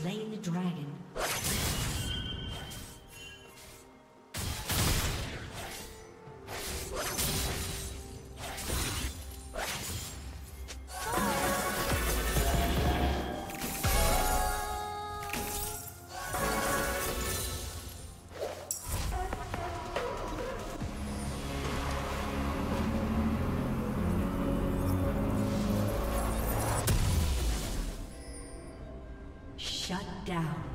Slain the dragon. Down.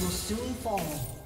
will soon fall.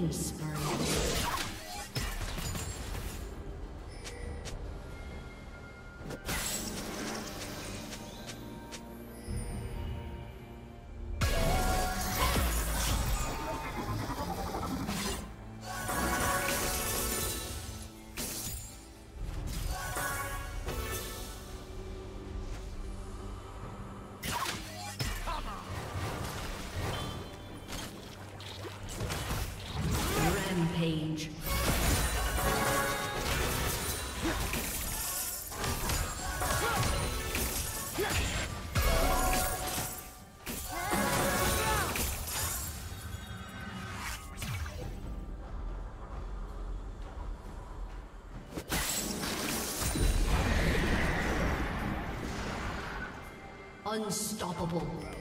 killing Unstoppable.